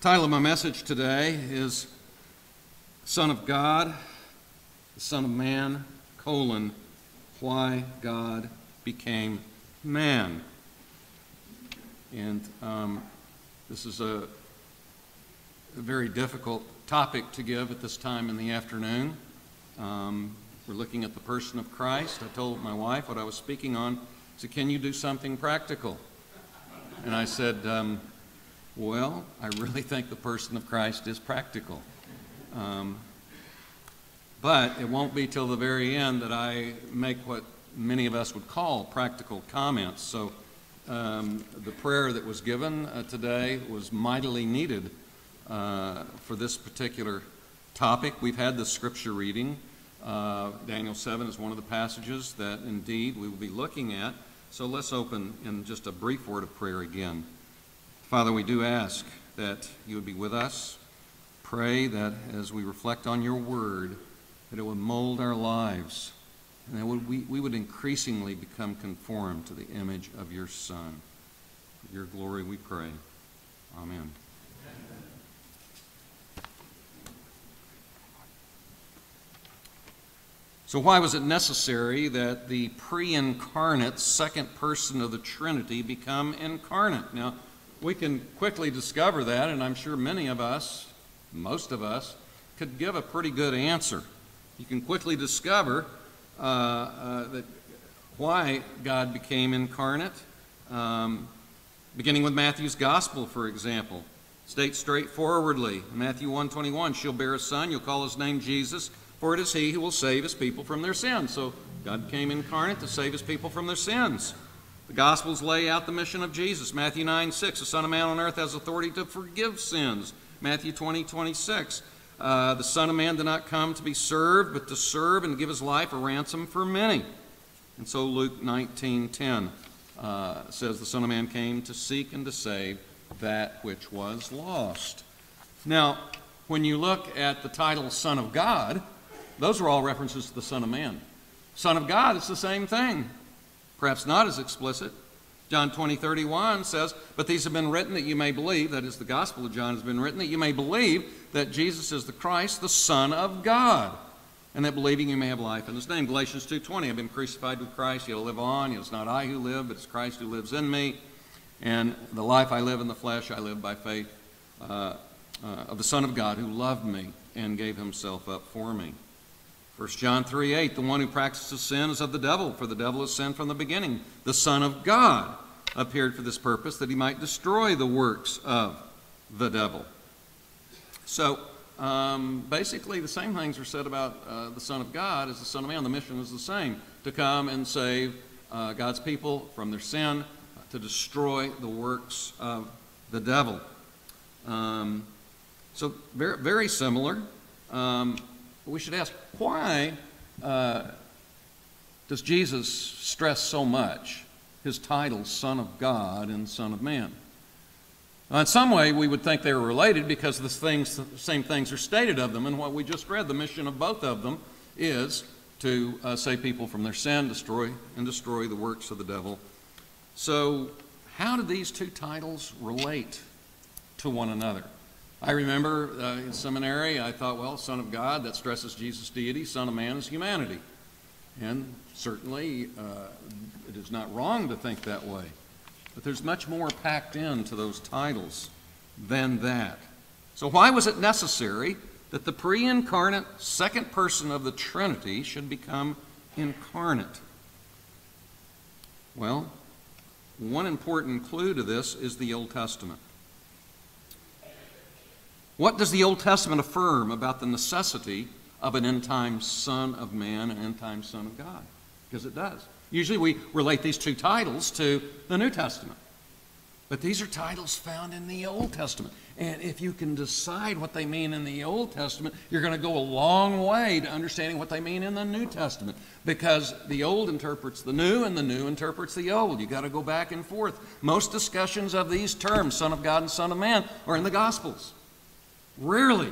title of my message today is Son of God, the Son of Man, colon, why God became man. And um, this is a, a, very difficult topic to give at this time in the afternoon. Um, we're looking at the person of Christ. I told my wife what I was speaking on. I said, Can you do something practical? And I said, um, well, I really think the person of Christ is practical. Um, but it won't be till the very end that I make what many of us would call practical comments. So um, the prayer that was given uh, today was mightily needed uh, for this particular topic. We've had the scripture reading. Uh, Daniel 7 is one of the passages that indeed we will be looking at. So let's open in just a brief word of prayer again. Father, we do ask that you would be with us. Pray that as we reflect on your word, that it would mold our lives and that we, we would increasingly become conformed to the image of your Son. For your glory we pray. Amen. So, why was it necessary that the pre incarnate second person of the Trinity become incarnate? Now, we can quickly discover that, and I'm sure many of us, most of us, could give a pretty good answer. You can quickly discover uh, uh, that why God became incarnate. Um, beginning with Matthew's gospel, for example, states straightforwardly, Matthew 1:21, "She'll bear a son, you'll call his name Jesus, for it is he who will save his people from their sins." So God became incarnate to save his people from their sins. The Gospels lay out the mission of Jesus. Matthew 9, 6, the Son of Man on earth has authority to forgive sins. Matthew 20, 26, uh, the Son of Man did not come to be served, but to serve and give his life a ransom for many. And so Luke 19, 10 uh, says the Son of Man came to seek and to save that which was lost. Now, when you look at the title Son of God, those are all references to the Son of Man. Son of God, it's the same thing perhaps not as explicit. John 20, 31 says, But these have been written that you may believe, that is, the Gospel of John has been written, that you may believe that Jesus is the Christ, the Son of God, and that believing you may have life in his name. Galatians 2.20, I've been crucified with Christ, I live on, it's not I who live, but it's Christ who lives in me. And the life I live in the flesh, I live by faith uh, uh, of the Son of God who loved me and gave himself up for me. 1 John 3 8, the one who practices sin is of the devil, for the devil has sinned from the beginning. The Son of God appeared for this purpose, that he might destroy the works of the devil. So, um, basically, the same things are said about uh, the Son of God as the Son of Man. The mission is the same to come and save uh, God's people from their sin, to destroy the works of the devil. Um, so, very, very similar. Um, we should ask why uh, does Jesus stress so much his titles, Son of God and Son of Man? Now, in some way, we would think they were related because the, things, same things are stated of them. And what we just read, the mission of both of them is to uh, save people from their sin, destroy and destroy the works of the devil. So, how do these two titles relate to one another? I remember uh, in seminary, I thought, well, Son of God, that stresses Jesus' deity, Son of Man is humanity. And certainly, uh, it is not wrong to think that way. But there's much more packed into those titles than that. So, why was it necessary that the pre incarnate second person of the Trinity should become incarnate? Well, one important clue to this is the Old Testament. What does the Old Testament affirm about the necessity of an end time Son of Man and end time Son of God? Because it does. Usually we relate these two titles to the New Testament. But these are titles found in the Old Testament. And if you can decide what they mean in the Old Testament, you're going to go a long way to understanding what they mean in the New Testament. Because the Old interprets the New and the New interprets the Old. You've got to go back and forth. Most discussions of these terms, Son of God and Son of Man, are in the Gospels. Rarely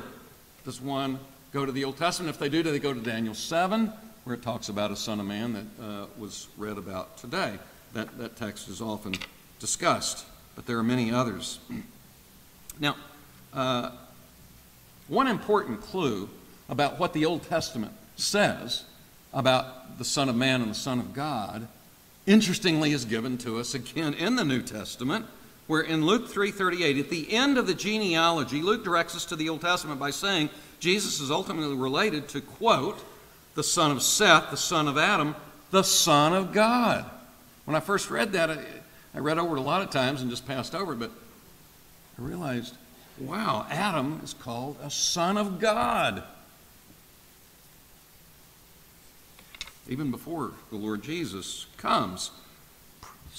does one go to the Old Testament. If they do, they go to Daniel 7, where it talks about a son of man that uh, was read about today. That, that text is often discussed, but there are many others. Now, uh, one important clue about what the Old Testament says about the Son of Man and the Son of God, interestingly, is given to us again in the New Testament, where in Luke 3:38, at the end of the genealogy, Luke directs us to the Old Testament by saying Jesus is ultimately related to quote the son of Seth, the son of Adam, the Son of God. When I first read that, I, I read over it a lot of times and just passed over it, but I realized, wow, Adam is called a son of God. Even before the Lord Jesus comes.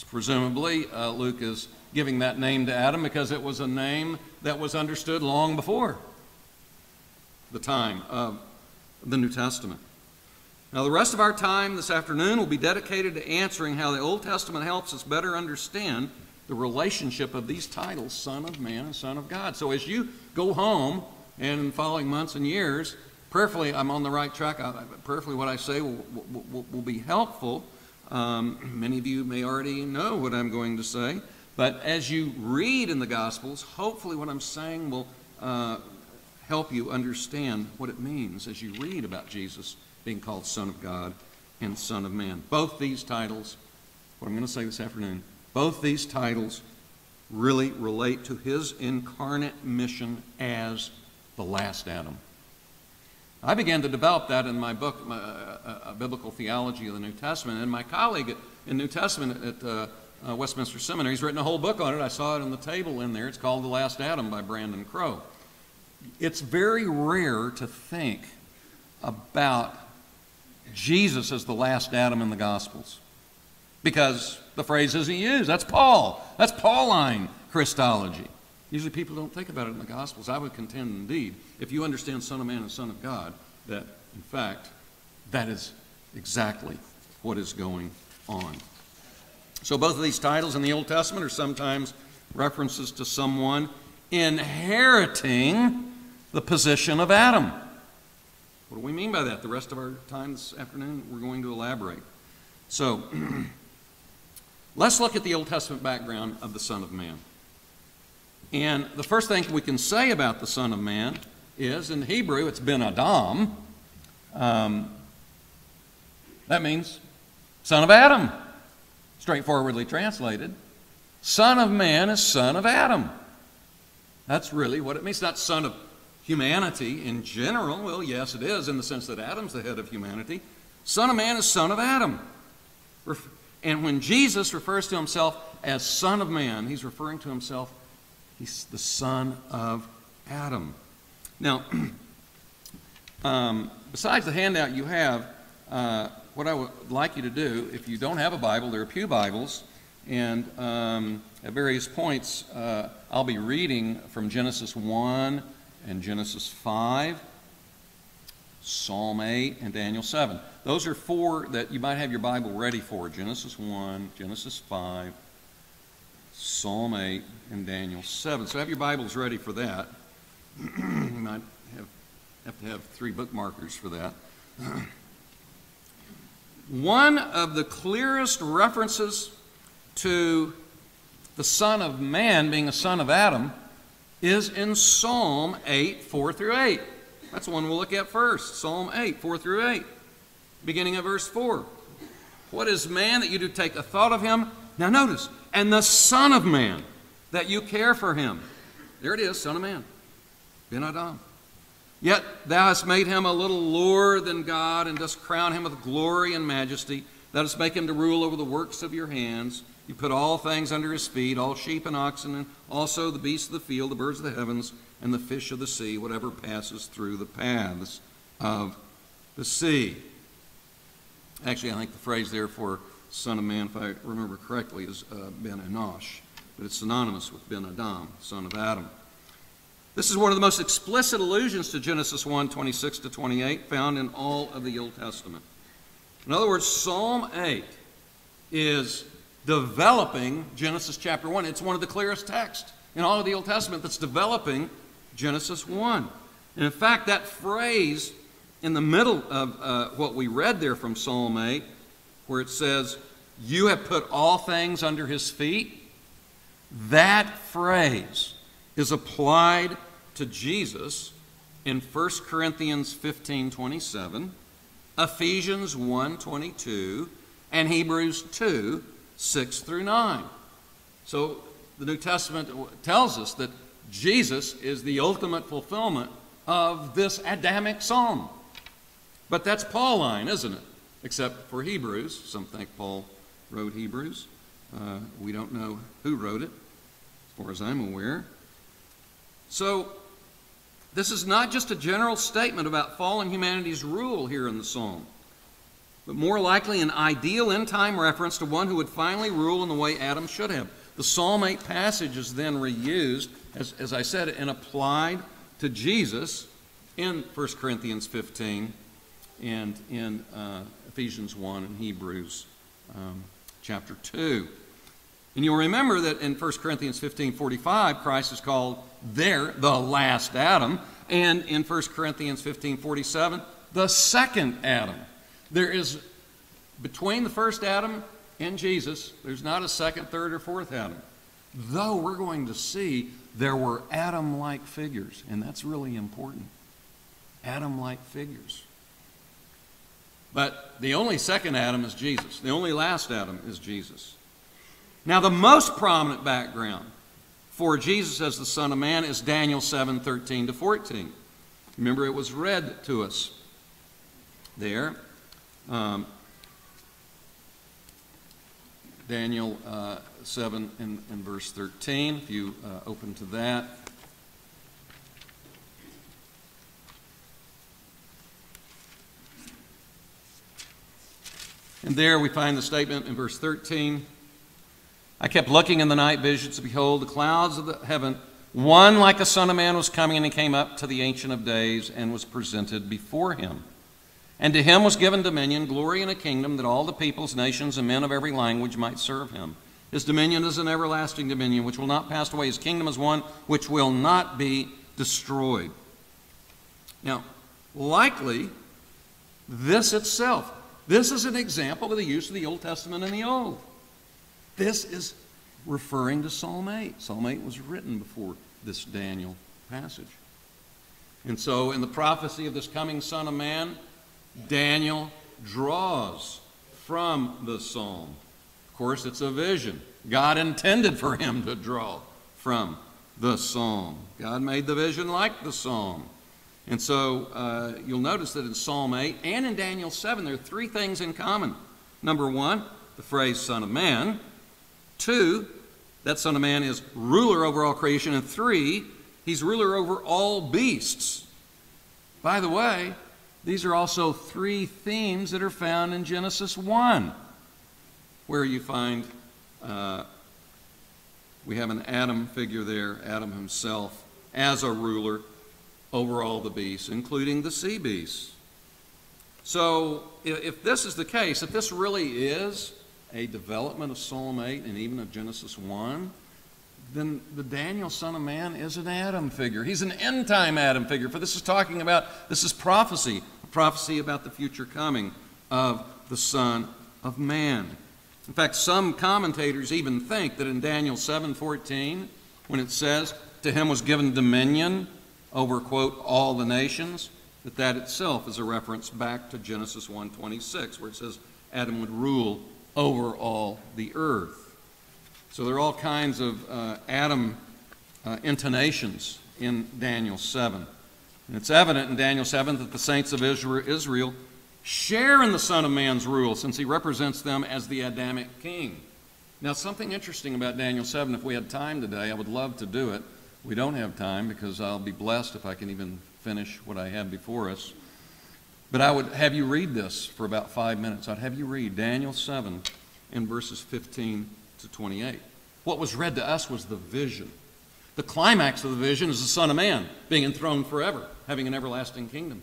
Presumably, uh, Luke is giving that name to Adam because it was a name that was understood long before the time of the New Testament. Now, the rest of our time this afternoon will be dedicated to answering how the Old Testament helps us better understand the relationship of these titles, Son of Man and Son of God. So, as you go home and in following months and years, prayerfully, I'm on the right track. I, prayerfully, what I say will, will, will be helpful. Um, many of you may already know what I'm going to say, but as you read in the Gospels, hopefully, what I'm saying will uh, help you understand what it means as you read about Jesus being called Son of God and Son of Man. Both these titles, what I'm going to say this afternoon, both these titles really relate to his incarnate mission as the last Adam. I began to develop that in my book, my, uh, Biblical Theology of the New Testament, and my colleague in New Testament at uh, uh, Westminster Seminary, he's written a whole book on it. I saw it on the table in there. It's called The Last Adam by Brandon Crowe. It's very rare to think about Jesus as the last Adam in the Gospels. Because the phrase isn't used. That's Paul. That's Pauline Christology. Usually people don't think about it in the Gospels. I would contend, indeed, if you understand Son of Man and Son of God, that, in fact, that is exactly what is going on. So both of these titles in the Old Testament are sometimes references to someone inheriting the position of Adam. What do we mean by that? The rest of our time this afternoon, we're going to elaborate. So, let's look at the Old Testament background of the Son of Man. And the first thing we can say about the Son of Man is, in Hebrew, it's Ben Adam. Um, that means son of Adam, straightforwardly translated. Son of man is son of Adam. That's really what it means. Not son of humanity in general? Well, yes, it is, in the sense that Adam's the head of humanity. Son of man is son of Adam. And when Jesus refers to himself as Son of Man, he's referring to himself, he's the son of Adam. Now, um, besides the handout you have, uh, what I would like you to do, if you don't have a Bible, there are Pew Bibles, and um, at various points, uh, I'll be reading from Genesis 1 and Genesis 5, Psalm 8, and Daniel 7. Those are four that you might have your Bible ready for Genesis 1, Genesis 5, Psalm 8, and Daniel 7. So have your Bibles ready for that. you might have, have to have three bookmarkers for that. One of the clearest references to the Son of Man being a son of Adam is in Psalm 8, 4 through 8. That's the one we'll look at first. Psalm 8, 4 through 8. Beginning of verse 4. What is man that you do take a thought of him? Now notice, and the Son of Man, that you care for him. There it is, Son of Man. Ben Adam. Yet thou hast made him a little lower than God, and dost crown him with glory and majesty. Thou dost make him to rule over the works of your hands. You put all things under his feet, all sheep and oxen, and also the beasts of the field, the birds of the heavens, and the fish of the sea, whatever passes through the paths of the sea. Actually, I think the phrase there for Son of Man, if I remember correctly, is uh, Ben Enosh, but it's synonymous with Ben Adam, son of Adam. This is one of the most explicit allusions to Genesis 1 26 to 28 found in all of the Old Testament. In other words, Psalm 8 is developing Genesis chapter 1. It's one of the clearest texts in all of the Old Testament that's developing Genesis 1. And in fact, that phrase in the middle of uh, what we read there from Psalm 8, where it says, You have put all things under his feet, that phrase is applied to Jesus in 1 Corinthians 15 27, Ephesians 1 22, and Hebrews 2 6 through 9. So the New Testament tells us that Jesus is the ultimate fulfillment of this Adamic psalm. But that's Pauline, isn't it? Except for Hebrews. Some think Paul wrote Hebrews. Uh, we don't know who wrote it, as far as I'm aware. So, this is not just a general statement about fallen humanity's rule here in the psalm, but more likely an ideal end time reference to one who would finally rule in the way Adam should have. The Psalm 8 passage is then reused, as, as I said, and applied to Jesus in 1 Corinthians 15 and in uh, Ephesians 1 and Hebrews um, chapter 2. And you'll remember that in 1 Corinthians 15 45, Christ is called there the last Adam, and in 1 Corinthians 15 47, the second Adam. There is, between the first Adam and Jesus, there's not a second, third, or fourth Adam. Though we're going to see there were Adam like figures, and that's really important. Adam like figures. But the only second Adam is Jesus. The only last Adam is Jesus. Now, the most prominent background for Jesus as the Son of Man is Daniel 7 13 to 14. Remember, it was read to us there. Um, Daniel uh, 7 and, and, verse 13, if you uh, open to that. And there we find the statement in verse 13 I kept looking in the night visions, behold, the clouds of the heaven, one like a son of man was coming, and he came up to the Ancient of Days and was presented before him. And to him was given dominion, glory, and a kingdom that all the peoples, nations, and men of every language might serve him. His dominion is an everlasting dominion which will not pass away. His kingdom is one which will not be destroyed. Now, likely, this itself, this is an example of the use of the Old Testament and the Old. This is referring to Psalm 8. Psalm 8 was written before this Daniel passage. And so, in the prophecy of this coming Son of Man, Daniel draws from the psalm. Of course, it's a vision. God intended for him to draw from the psalm. God made the vision like the psalm. And so uh, you'll notice that in Psalm 8 and in Daniel 7, there are three things in common. Number one, the phrase Son of Man. Two, that Son of Man is ruler over all creation. And three, he's ruler over all beasts. By the way, these are also three themes that are found in Genesis 1, where you find uh, we have an Adam figure there, Adam himself, as a ruler over all the beasts, including the sea beasts. So, if this is the case, if this really is a development of Psalm 8 and even of Genesis 1, then the Daniel Son of Man is an Adam figure. He's an end time Adam figure, for this is talking about, this is prophecy, prophecy about the future coming of the Son of Man. In fact, some commentators even think that in Daniel 7:14, when it says, "To him was given dominion over quote all the nations," that that itself is a reference back to Genesis 1:26, where it says Adam would rule over all the earth. So there are all kinds of uh, Adam uh, intonations in Daniel 7. And it's evident in Daniel 7 that the saints of Israel share in the Son of Man's rule since he represents them as the Adamic king. Now, something interesting about Daniel 7, if we had time today, I would love to do it. We don't have time because I'll be blessed if I can even finish what I have before us. But I would have you read this for about five minutes. I'd have you read Daniel 7 in verses 15 to 28. What was read to us was the vision. The climax of the vision is the Son of Man being enthroned forever, having an everlasting kingdom.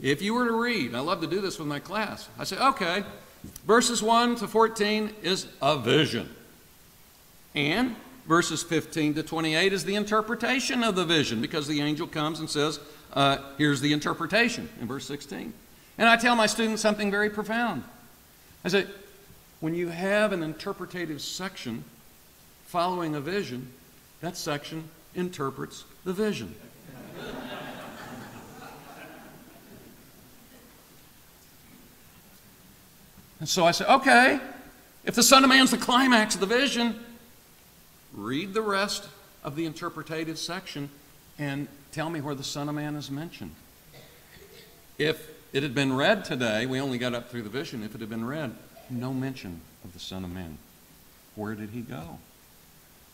If you were to read, I love to do this with my class, I say, okay, verses 1 to 14 is a vision. And verses 15 to 28 is the interpretation of the vision because the angel comes and says, uh, here's the interpretation in verse 16. And I tell my students something very profound. I say, when you have an interpretative section following a vision, that section interprets the vision. and so I said, okay, if the Son of Man's the climax of the vision, read the rest of the interpretative section and tell me where the Son of Man is mentioned. If it had been read today, we only got up through the vision. If it had been read, no mention of the Son of Man. Where did he go?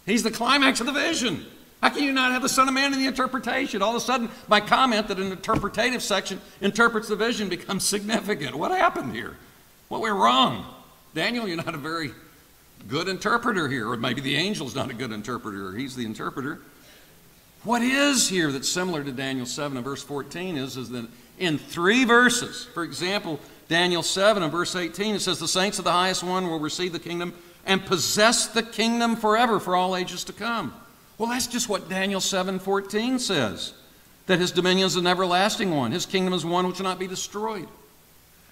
He's the climax of the vision. How can you not have the Son of Man in the interpretation? All of a sudden, my comment that an interpretative section interprets the vision becomes significant. What happened here? What went wrong? Daniel, you're not a very good interpreter here, or maybe the angel's not a good interpreter, he's the interpreter. What is here that's similar to Daniel 7 and verse 14 is, is that in three verses, for example, Daniel 7 and verse 18, it says, The saints of the highest one will receive the kingdom and possess the kingdom forever for all ages to come. Well, that's just what Daniel 7 14 says that his dominion is an everlasting one, his kingdom is one which will not be destroyed.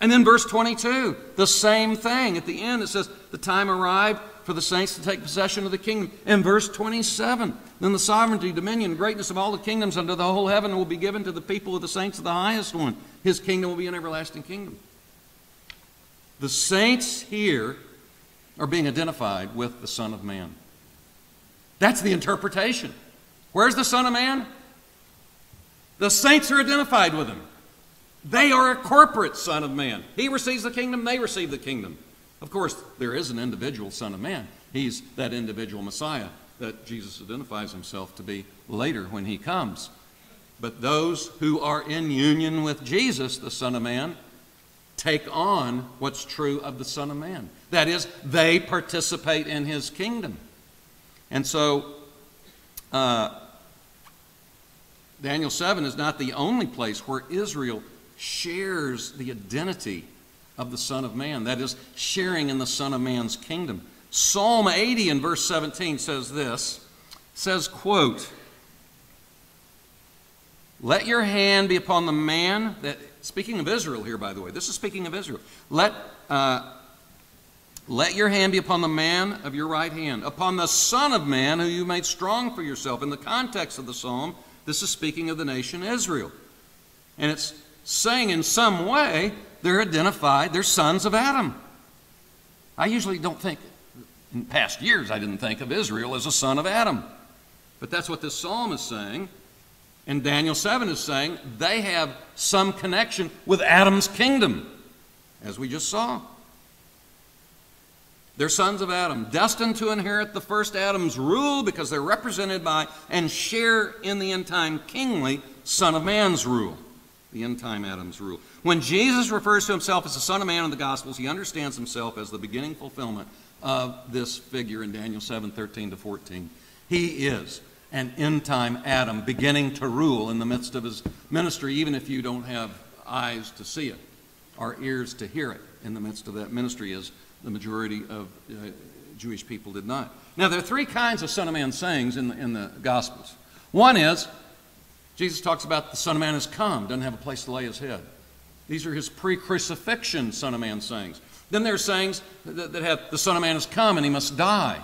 And then verse 22, the same thing. At the end, it says, The time arrived for the saints to take possession of the kingdom. In verse 27, then the sovereignty, dominion, greatness of all the kingdoms under the whole heaven will be given to the people of the saints of the highest one. His kingdom will be an everlasting kingdom. The saints here are being identified with the Son of Man. That's the interpretation. Where's the Son of Man? The saints are identified with him. They are a corporate Son of Man. He receives the kingdom, they receive the kingdom. Of course, there is an individual Son of Man. He's that individual Messiah that Jesus identifies himself to be later when he comes. But those who are in union with Jesus, the Son of Man, take on what's true of the Son of Man. That is, they participate in his kingdom. And so, uh, Daniel 7 is not the only place where Israel shares the identity of the Son of Man. That is, sharing in the Son of Man's kingdom. Psalm 80 in verse 17 says this, says, quote, Let your hand be upon the man that, speaking of Israel here, by the way, this is speaking of Israel. Let, uh, let your hand be upon the man of your right hand, upon the Son of Man who you made strong for yourself. In the context of the psalm, this is speaking of the nation Israel. And it's saying in some way they're identified, they're sons of Adam. I usually don't think, in past years, I didn't think of Israel as a son of Adam. But that's what this psalm is saying. And Daniel 7 is saying they have some connection with Adam's kingdom, as we just saw. They're sons of Adam, destined to inherit the first Adam's rule because they're represented by and share in the end time kingly Son of Man's rule the end time Adam's rule. When Jesus refers to himself as the Son of Man in the Gospels, he understands himself as the beginning fulfillment of this figure in Daniel 7 13 to 14. He is an end time Adam beginning to rule in the midst of his ministry, even if you don't have eyes to see it or ears to hear it in the midst of that ministry, as the majority of uh, Jewish people did not. Now, there are three kinds of Son of Man sayings in the, in the Gospels. One is, Jesus talks about the Son of Man has come, doesn't have a place to lay his head. These are his pre crucifixion Son of Man sayings. Then there are sayings that, that have the Son of Man has come and he must die.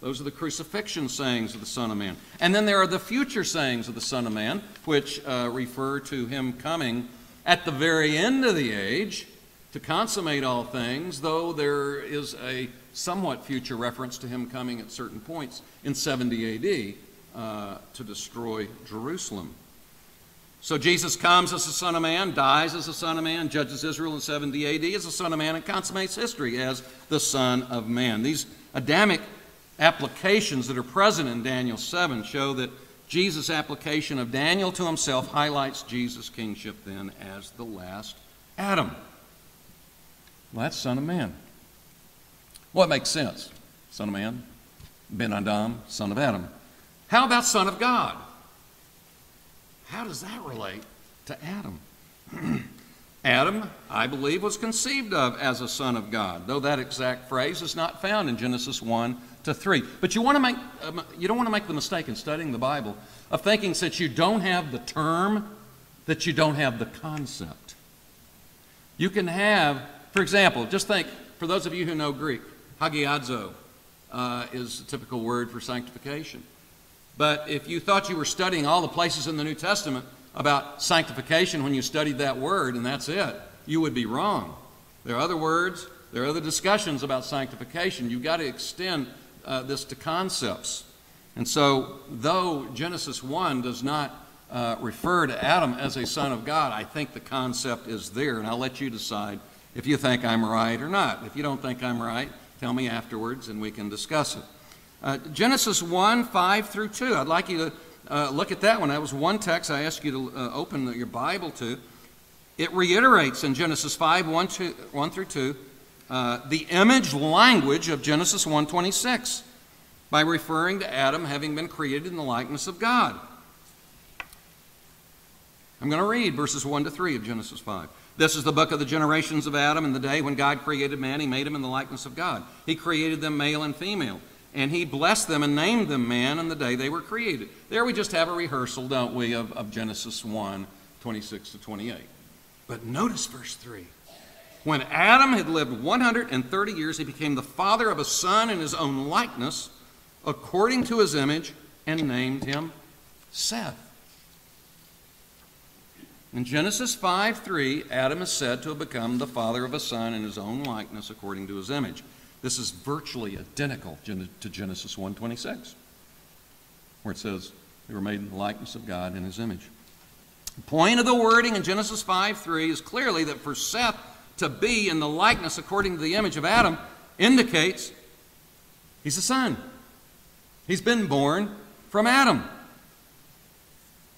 Those are the crucifixion sayings of the Son of Man. And then there are the future sayings of the Son of Man, which uh, refer to him coming at the very end of the age to consummate all things, though there is a somewhat future reference to him coming at certain points in 70 AD uh, to destroy Jerusalem. So Jesus comes as the Son of Man, dies as the Son of Man, judges Israel in 70 AD as the Son of Man, and consummates history as the Son of Man. These Adamic applications that are present in Daniel 7 show that Jesus' application of Daniel to himself highlights Jesus' kingship then as the last Adam. Well, that's Son of Man. What makes sense? Son of Man, Ben Adam, Son of Adam. How about Son of God? How does that relate to Adam? Adam, I believe, was conceived of as a son of God, though that exact phrase is not found in Genesis 1 to 3. But you, want to make, um, you don't want to make the mistake in studying the Bible of thinking that you don't have the term, that you don't have the concept. You can have, for example, just think, for those of you who know Greek, hagiadzo uh, is a typical word for sanctification. But if you thought you were studying all the places in the New Testament about sanctification when you studied that word and that's it, you would be wrong. There are other words, there are other discussions about sanctification. You've got to extend uh, this to concepts. And so, though Genesis 1 does not uh, refer to Adam as a son of God, I think the concept is there, and I'll let you decide if you think I'm right or not. If you don't think I'm right, tell me afterwards and we can discuss it. Uh, Genesis 1 5 through 2. I'd like you to uh, look at that one. That was one text I asked you to uh, open your Bible to. It reiterates in Genesis 5 1, 2, 1 through 2 uh, the image language of Genesis 1 26 by referring to Adam having been created in the likeness of God. I'm going to read verses 1 to 3 of Genesis 5. This is the book of the generations of Adam in the day when God created man. He made him in the likeness of God. He created them male and female. And he blessed them and named them man in the day they were created. There we just have a rehearsal, don't we, of, of Genesis 1 26 to 28. But notice verse 3. When Adam had lived 130 years, he became the father of a son in his own likeness, according to his image, and named him Seth. In Genesis 5 3, Adam is said to have become the father of a son in his own likeness according to his image. This is virtually identical to Genesis 1:26, where it says they were made in the likeness of God in his image. The point of the wording in Genesis 5 3 is clearly that for Seth to be in the likeness according to the image of Adam indicates he's a son. He's been born from Adam.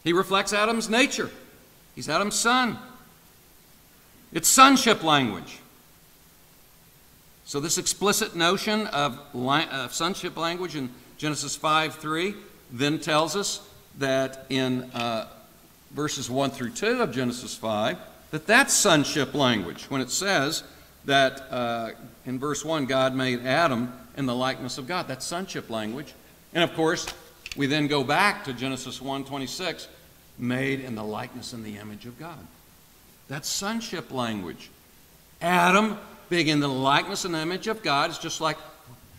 He reflects Adam's nature. He's Adam's son. It's sonship language. So, this explicit notion of, of sonship language in Genesis 5 3 then tells us that in uh, verses 1 through 2 of Genesis 5, that that's sonship language when it says that uh, in verse 1, God made Adam in the likeness of God. That's sonship language. And of course, we then go back to Genesis 1 26 made in the likeness and the image of God. That's sonship language. Adam being in the likeness and image of God is just like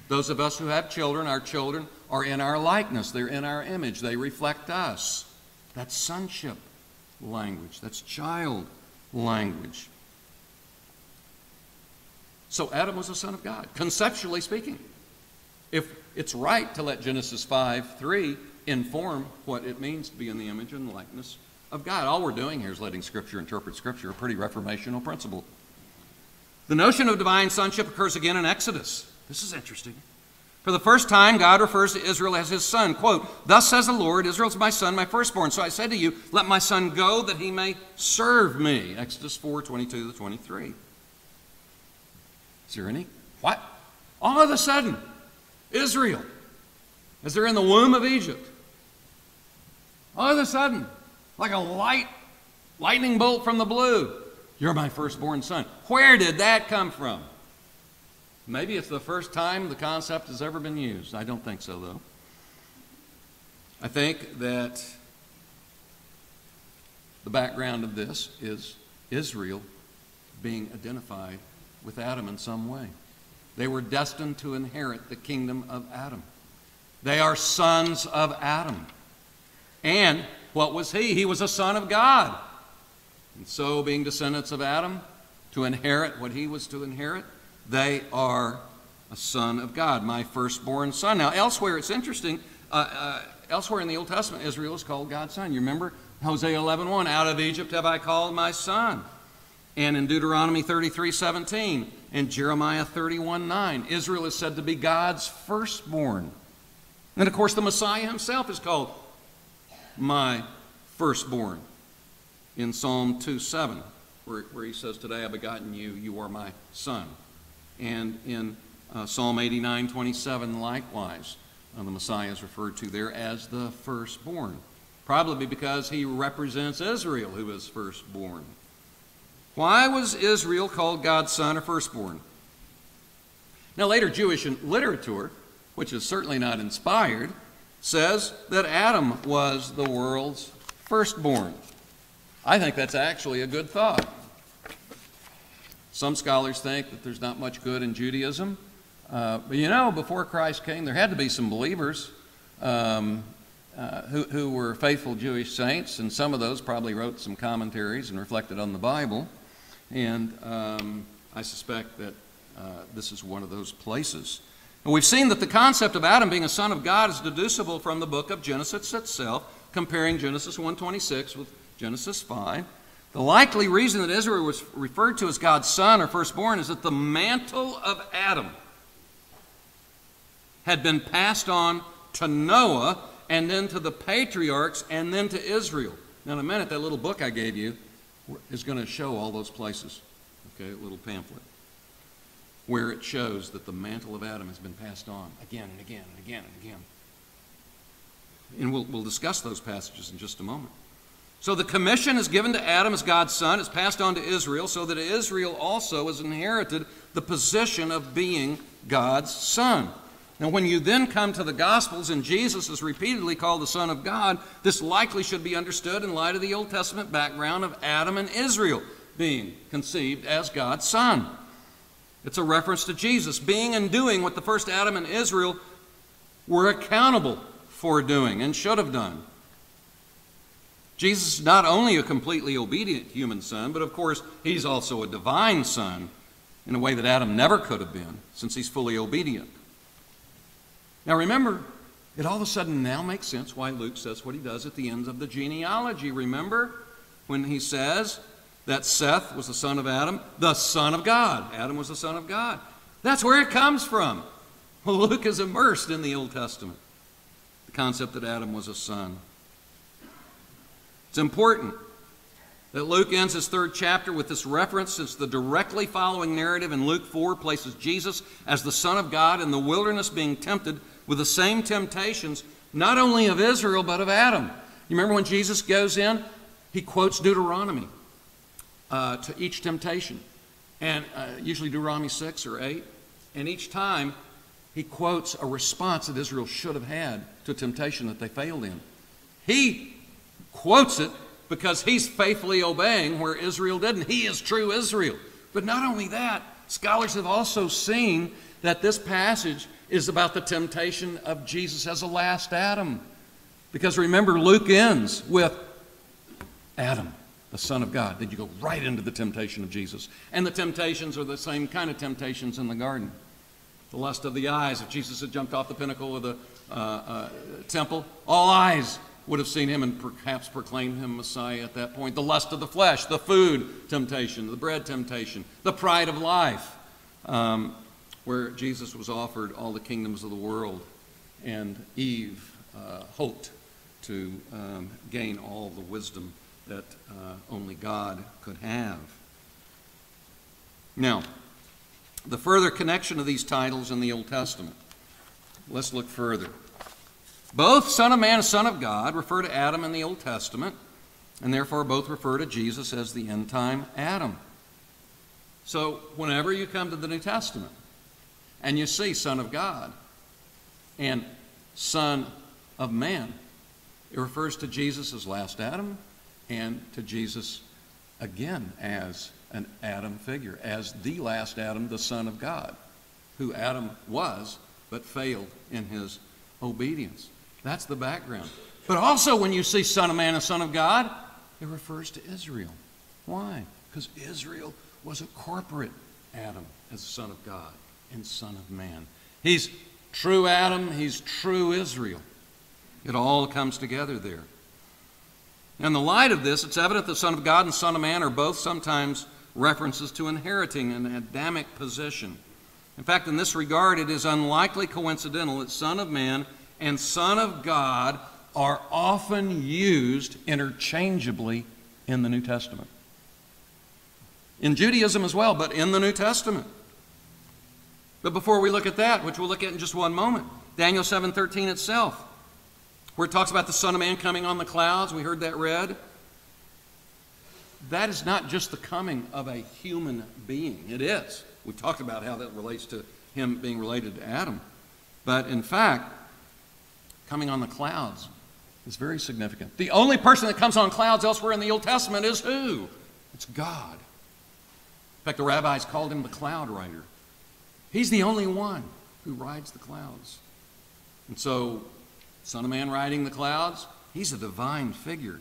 those of us who have children. Our children are in our likeness, they're in our image, they reflect us. That's sonship language, that's child language. So Adam was a son of God, conceptually speaking. If it's right to let Genesis 5 3 inform what it means to be in the image and likeness of God. All we're doing here is letting Scripture interpret Scripture, a pretty reformational principle. The notion of divine sonship occurs again in Exodus. This is interesting. For the first time, God refers to Israel as his son. Quote, Thus says the Lord, Israel is my son, my firstborn. So I said to you, Let my son go that he may serve me. Exodus 4 22 to 23. Is there any? What? All of a sudden, Israel, as they're in the womb of Egypt, all of a sudden, like a light, lightning bolt from the blue, you're my firstborn son. Where did that come from? Maybe it's the first time the concept has ever been used. I don't think so, though. I think that the background of this is Israel being identified with Adam in some way. They were destined to inherit the kingdom of Adam. They are sons of Adam. And what was he? He was a son of God. And so, being descendants of Adam, to inherit what he was to inherit, they are a son of God, my firstborn son. Now, elsewhere, it's interesting. Uh, uh, elsewhere in the Old Testament, Israel is called God's son. You remember Hosea 11.1, out of Egypt have I called my son. And in Deuteronomy 33.17 and Jeremiah 31.9, Israel is said to be God's firstborn. And of course, the Messiah himself is called my firstborn in Psalm 2 7, where, where he says, Today I've begotten you, you are my son. And in uh, Psalm 89 27, likewise, uh, the Messiah is referred to there as the firstborn, probably because he represents Israel, who is firstborn. Why was Israel called God's son or firstborn? Now, later Jewish literature, which is certainly not inspired, says that Adam was the world's firstborn. I think that's actually a good thought. Some scholars think that there's not much good in Judaism. Uh, but you know, before Christ came, there had to be some believers. Um, uh, who, who were faithful Jewish saints, and some of those probably wrote some commentaries and reflected on the Bible. And um, I suspect that uh, this is one of those places. And we've seen that the concept of Adam being a son of God is deducible from the book of Genesis itself, comparing Genesis 1:26 with Genesis 5. The likely reason that Israel was referred to as God's son or firstborn is that the mantle of Adam had been passed on to Noah and then to the patriarchs and then to Israel. Now, in a minute, that little book I gave you is going to show all those places. Okay, a little pamphlet where it shows that the mantle of Adam has been passed on again and again and again and again. And we'll, we'll discuss those passages in just a moment. So the commission is given to Adam as God's son, it's passed on to Israel, so that Israel also has inherited the position of being God's son. Now, when you then come to the Gospels and Jesus is repeatedly called the Son of God, this likely should be understood in light of the Old Testament background of Adam and Israel being conceived as God's Son. It's a reference to Jesus being and doing what the first Adam and Israel were accountable for doing and should have done. Jesus is not only a completely obedient human son, but of course, he's also a divine son in a way that Adam never could have been, since he's fully obedient. Now remember, it all of a sudden now makes sense why Luke says what he does at the end of the genealogy. Remember when he says, that Seth was the son of Adam, the son of God. Adam was the son of God. That's where it comes from. Luke is immersed in the Old Testament. The concept that Adam was a son. It's important that Luke ends his third chapter with this reference, since the directly following narrative in Luke 4 places Jesus as the Son of God in the wilderness being tempted with the same temptations, not only of Israel, but of Adam. You remember when Jesus goes in? He quotes Deuteronomy uh, to each temptation. And uh, usually Deuteronomy 6 or 8. And each time he quotes a response that Israel should have had to a temptation that they failed in. He quotes it because he's faithfully obeying where Israel didn't. He is true Israel. But not only that, scholars have also seen that this passage is about the temptation of Jesus as a last Adam. Because remember, Luke ends with Adam the Son of God. Then you go right into the temptation of Jesus. And the temptations are the same kind of temptations in the garden. The lust of the eyes. If Jesus had jumped off the pinnacle of the uh, uh, temple, all eyes would have seen him and perhaps proclaimed him Messiah at that point. The lust of the flesh, the food temptation, the bread temptation, the pride of life, um, where Jesus was offered all the kingdoms of the world, and Eve uh, hoped to um, gain all the wisdom that uh, only God could have. Now, the further connection of these titles in the Old Testament. Let's look further. Both Son of Man and Son of God refer to Adam in the Old Testament, and therefore both refer to Jesus as the end time Adam. So, whenever you come to the New Testament and you see Son of God and Son of Man, it refers to Jesus as last Adam and to Jesus again as an Adam figure, as the last Adam, the Son of God, who Adam was but failed in his obedience. That's the background. But also, when you see Son of Man and Son of God, it refers to Israel. Why? Because Israel was a corporate Adam as Son of God and Son of Man. He's true Adam, he's true Israel. It all comes together there. In the light of this, it's evident that Son of God and Son of Man are both sometimes references to inheriting an Adamic position. In fact, in this regard, it is unlikely coincidental that Son of Man and Son of God are often used interchangeably in the New Testament. In Judaism as well, but in the New Testament. But before we look at that, which we'll look at in just one moment, Daniel 7:13 itself where it talks about the Son of Man coming on the clouds. We heard that read. That is not just the coming of a human being. It is. We talked about how that relates to him being related to Adam. But in fact, coming on the clouds is very significant. The only person that comes on clouds elsewhere in the Old Testament is who? It's God. In fact, the rabbis called him the cloud rider. He's the only one who rides the clouds. And so Son of Man riding the clouds, he's a divine figure.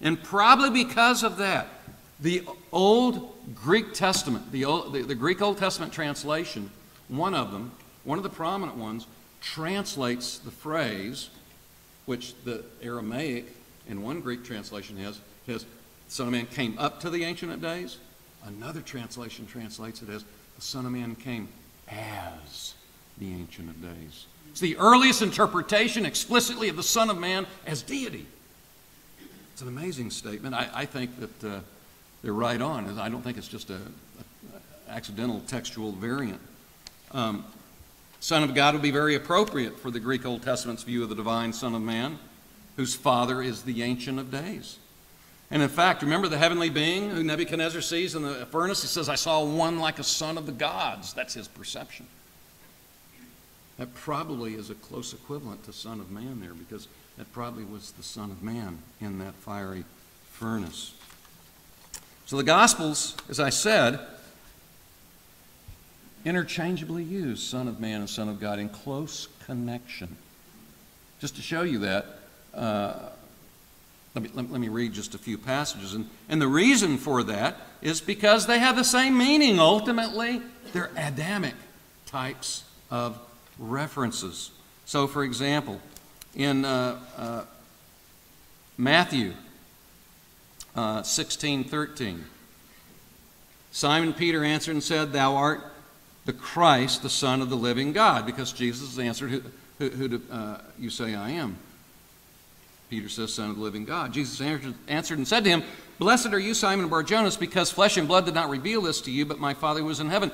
And probably because of that, the Old Greek Testament, the, old, the, the, Greek Old Testament translation, one of them, one of the prominent ones, translates the phrase, which the Aramaic in one Greek translation has, has Son of Man came up to the Ancient of Days. Another translation translates it as the Son of Man came as the Ancient of Days. It's the earliest interpretation explicitly of the Son of Man as deity. It's an amazing statement. I, I think that uh, they're right on. I don't think it's just a, accidental textual variant. Um, Son of God would be very appropriate for the Greek Old Testament's view of the divine Son of Man, whose Father is the Ancient of Days. And in fact, remember the heavenly being who Nebuchadnezzar sees in the furnace? He says, I saw one like a son of the gods. That's his perception. That probably is a close equivalent to Son of Man there because that probably was the Son of Man in that fiery furnace. So the Gospels, as I said, interchangeably used, Son of Man and Son of God in close connection. Just to show you that, uh, let, me, let, let, me read just a few passages. And, and the reason for that is because they have the same meaning. Ultimately, they're Adamic types of references. So, for example, in uh, uh, Matthew uh, 16 13, Simon Peter answered and said, Thou art the Christ, the Son of the living God, because Jesus answered, Who, who, who do uh, you say I am? Peter says, Son of the living God. Jesus answered and said to him, Blessed are you, Simon Barjonas, because flesh and blood did not reveal this to you, but my Father who is in heaven.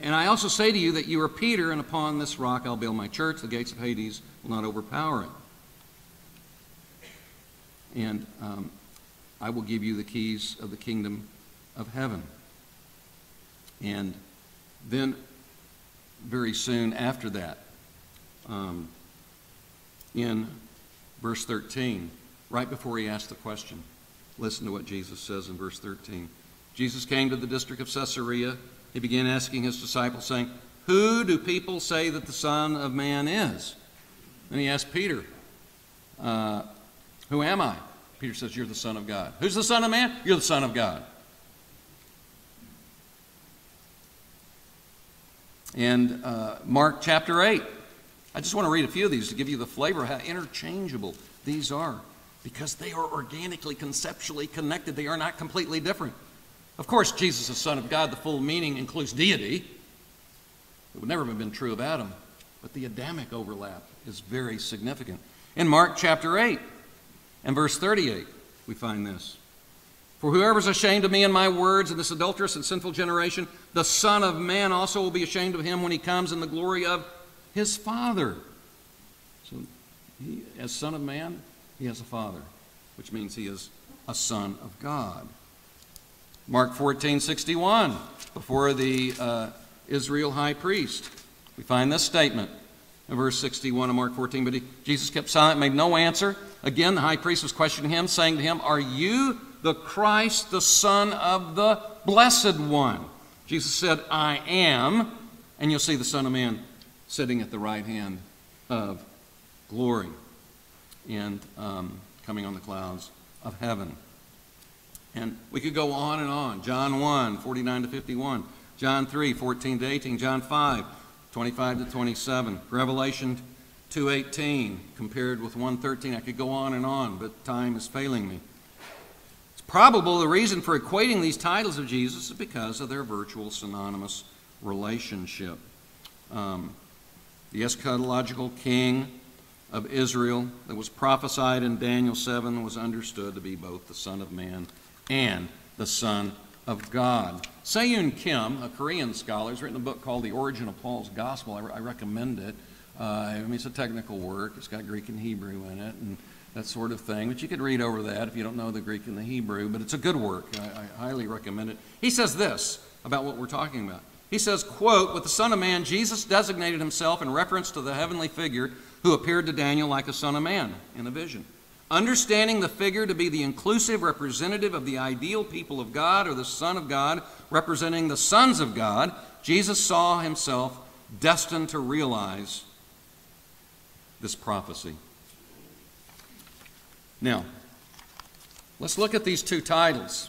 And I also say to you that you are Peter, and upon this rock I'll build my church. The gates of Hades will not overpower it. And um, I will give you the keys of the kingdom of heaven. And then, very soon after that, um, in verse 13, right before he asked the question, listen to what Jesus says in verse 13. Jesus came to the district of Caesarea he began asking his disciples, saying, Who do people say that the Son of Man is? Then he asked Peter, uh, Who am I? Peter says, You're the Son of God. Who's the Son of Man? You're the Son of God. And uh, Mark chapter 8. I just want to read a few of these to give you the flavor of how interchangeable these are because they are organically, conceptually connected. They are not completely different. Of course, Jesus is Son of God. The full meaning includes deity. It would never have been true of Adam, but the Adamic overlap is very significant. In Mark chapter 8 and verse 38, we find this. For whoever is ashamed of me and my words in this adulterous and sinful generation, the Son of Man also will be ashamed of him when he comes in the glory of his Father. So, he, as Son of Man, he has a Father, which means he is a Son of God. Mark 14, 61, before the uh, Israel high priest. We find this statement in verse 61 of Mark 14. But he, Jesus kept silent, made no answer. Again, the high priest was questioning him, saying to him, Are you the Christ, the Son of the Blessed One? Jesus said, I am. And you'll see the Son of Man sitting at the right hand of glory and um, coming on the clouds of heaven. And we could go on and on. John 1, 49 to 51. John 3, 14 to 18. John 5, 25 to 27. Revelation 2.18 compared with 1.13. I could go on and on, but time is failing me. Probable the reason for equating these titles of Jesus is because of their virtual synonymous relationship. Um, the eschatological king of Israel that was prophesied in Daniel 7 was understood to be both the Son of Man and the Son of God. Seyoon Kim, a Korean scholar, has written a book called The Origin of Paul's Gospel. I, re- I recommend it. Uh, I mean, it's a technical work. It's got Greek and Hebrew in it and that sort of thing. But you could read over that if you don't know the Greek and the Hebrew. But it's a good work. I, I highly recommend it. He says this about what we're talking about. He says, quote, with the Son of Man, Jesus designated himself in reference to the heavenly figure who appeared to Daniel like a son of man in a vision. Understanding the figure to be the inclusive representative of the ideal people of God or the Son of God representing the sons of God, Jesus saw himself destined to realize this prophecy. Now, let's look at these two titles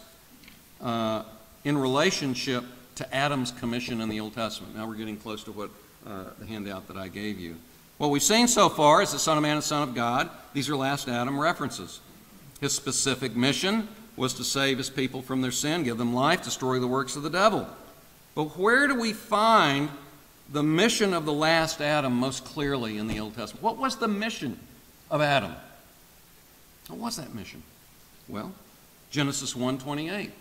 uh, in relationship to Adam's commission in the Old Testament. Now we're getting close to what uh, the handout that I gave you. What we've seen so far is the Son of Man and Son of God. These are last Adam references. His specific mission was to save his people from their sin, give them life, destroy the works of the devil. But where do we find the mission of the last Adam most clearly in the Old Testament? What was the mission of Adam? What was that mission? Well, Genesis 1:28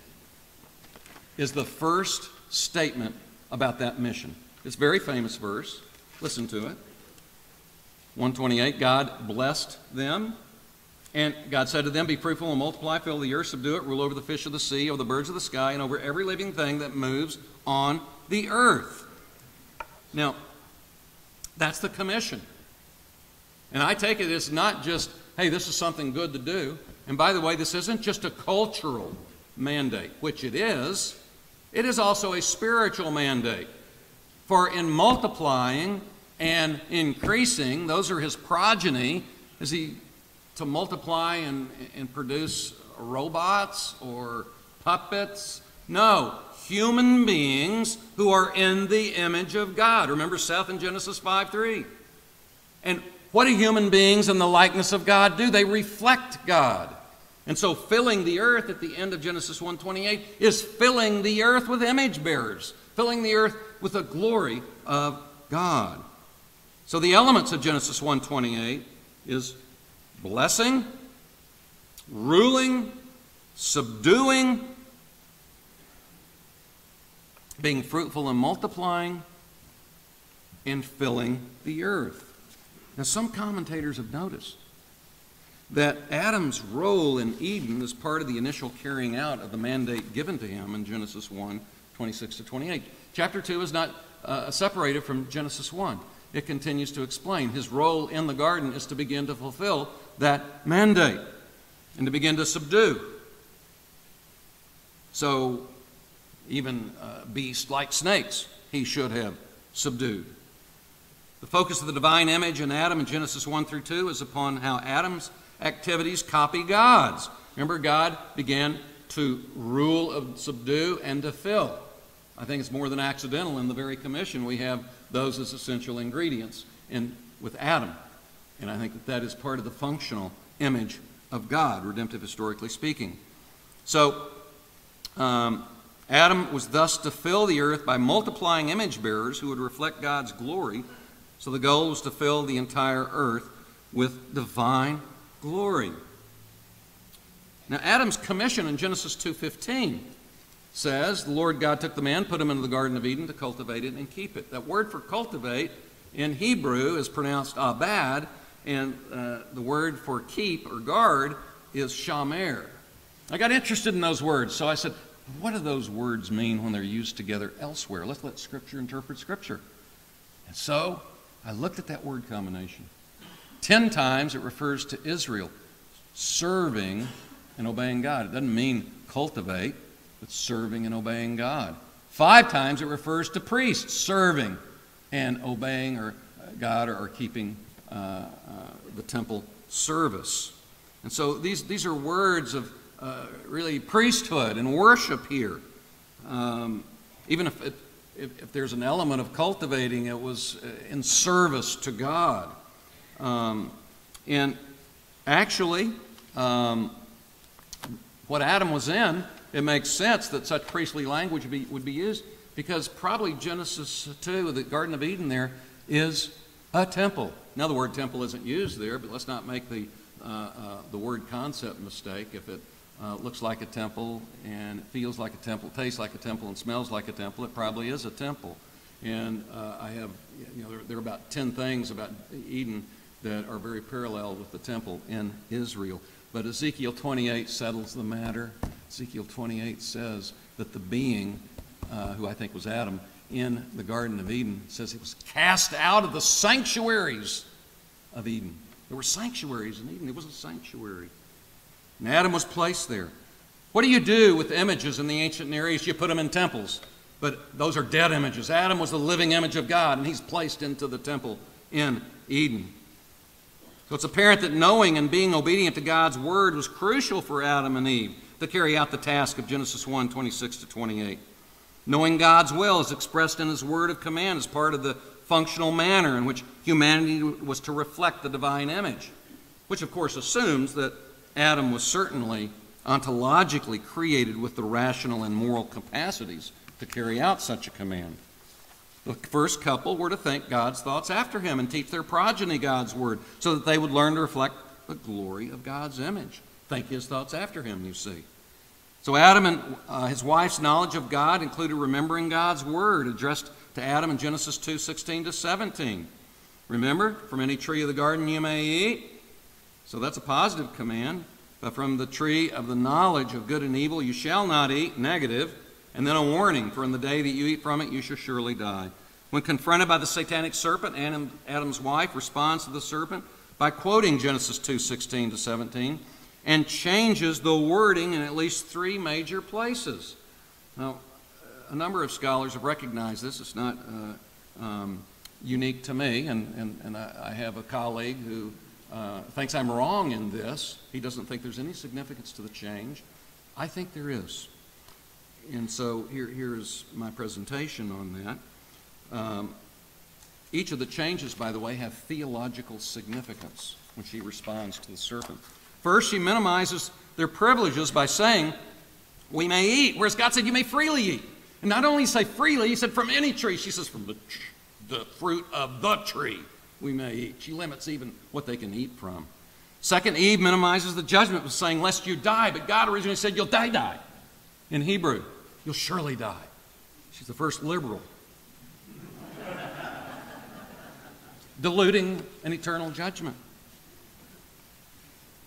is the first statement about that mission. It's a very famous verse. Listen to it. 128 God blessed them and God said to them, Be fruitful and multiply, fill the earth, subdue it, rule over the fish of the sea, over the birds of the sky, and over every living thing that moves on the earth. Now, that's the commission. And I take it it's not just, hey, this is something good to do. And by the way, this isn't just a cultural mandate, which it is, it is also a spiritual mandate. For in multiplying and increasing, those are his progeny, is he to multiply and, and produce robots or puppets. No, human beings who are in the image of God. Remember Seth in Genesis 5 3. And what do human beings in the likeness of God do? They reflect God. And so filling the earth at the end of Genesis 1:28 is filling the earth with image bearers, filling the earth with the glory of God. So the elements of Genesis 1:28 is blessing, ruling, subduing, being fruitful and multiplying, and filling the earth. Now, some commentators have noticed that Adam's role in Eden is part of the initial carrying out of the mandate given to him in Genesis 1 26 to 28. Chapter 2 is not uh, separated from Genesis 1. It continues to explain his role in the garden is to begin to fulfill that mandate and to begin to subdue. So, even uh, beasts like snakes, he should have subdued. The focus of the divine image in Adam in Genesis 1 through 2 is upon how Adam's activities copy God's. Remember, God began to rule, subdue, and to fill. I think it's more than accidental in the very commission we have those as essential ingredients in, with Adam. And I think that that is part of the functional image of God, redemptive historically speaking. So, um, Adam was thus to fill the earth by multiplying image bearers who would reflect God's glory. So the goal was to fill the entire earth with divine glory. Now Adam's commission in Genesis 2:15 says, "The Lord God took the man, put him into the garden of Eden to cultivate it and keep it." That word for cultivate in Hebrew is pronounced abad, and uh, the word for keep or guard is shamer. I got interested in those words, so I said, what do those words mean when they're used together elsewhere? Let's let Scripture interpret Scripture. And so I looked at that word combination. Ten times it refers to Israel serving and obeying God. It doesn't mean cultivate, but serving and obeying God. Five times it refers to priests serving and obeying or uh, God or, keeping uh, uh, the temple service. And so these, these are words of uh, really priesthood and worship here. Um, even if, it, if, if, there's an element of cultivating, it was in service to God. Um, and actually, um, what Adam was in, it makes sense that such priestly language would be, would be used because probably Genesis 2, the Garden of Eden, there is a temple. Now, the word temple isn't used there, but let's not make the, uh, uh, the word concept mistake. If it uh, looks like a temple and it feels like a temple, tastes like a temple, and smells like a temple, it probably is a temple. And uh, I have, you know, there, there, are about 10 things about Eden that are very parallel with the temple in Israel. But Ezekiel 28 settles the matter. Ezekiel 28 says that the being, uh, who I think was Adam, in the Garden of Eden says he was cast out of the sanctuaries of Eden. There were sanctuaries in Eden. It was a sanctuary. And Adam was placed there. What do you do with images in the ancient Near East? You put them in temples. But those are dead images. Adam was the living image of God, and he's placed into the temple in Eden. So it's apparent that knowing and being obedient to God's word was crucial for Adam and Eve to carry out the task of Genesis 1 26 to 28. Knowing God's will is expressed in His word of command as part of the functional manner in which humanity was to reflect the divine image, which of course assumes that Adam was certainly ontologically created with the rational and moral capacities to carry out such a command. The first couple were to think God's thoughts after him and teach their progeny God's word so that they would learn to reflect the glory of God's image. Think his thoughts after him, you see. So Adam and uh, his wife's knowledge of God included remembering God's word addressed to Adam in Genesis 2 16 to 17. Remember, from any tree of the garden you may eat. So that's a positive command. But from the tree of the knowledge of good and evil you shall not eat, negative. And then a warning, for in the day that you eat from it, you shall surely die. When confronted by the satanic serpent, Adam's wife responds to the serpent by quoting Genesis 2 16 to 17 and changes the wording in at least three major places. Now, a number of scholars have recognized this. It's not uh, um, unique to me, and, and, and I, I have a colleague who uh, thinks I'm wrong in this. He doesn't think there's any significance to the change. I think there is. And so here, here's my presentation on that. Um, each of the changes, by the way, have theological significance when she responds to the serpent. First, she minimizes their privileges by saying, We may eat, whereas God said, You may freely eat. And not only say freely, He said, From any tree. She says, From the, the fruit of the tree we may eat. She limits even what they can eat from. Second, Eve minimizes the judgment by saying, Lest you die. But God originally said, You'll die, die. In Hebrew, You'll surely die. She's the first liberal. Diluting an eternal judgment.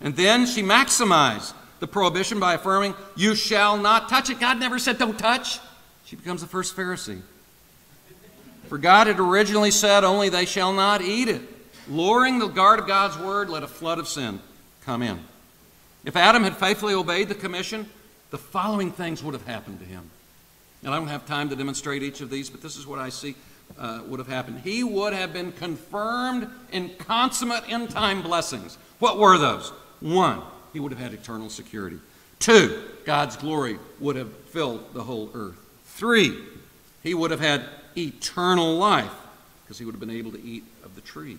And then she maximized the prohibition by affirming, You shall not touch it. God never said, Don't touch. She becomes the first Pharisee. For God had originally said, Only they shall not eat it. Lowering the guard of God's word, let a flood of sin come in. If Adam had faithfully obeyed the commission, the following things would have happened to him. And I don't have time to demonstrate each of these, but this is what I see uh, would have happened. He would have been confirmed in consummate end time blessings. What were those? One, he would have had eternal security. Two, God's glory would have filled the whole earth. Three, he would have had eternal life because he would have been able to eat of the tree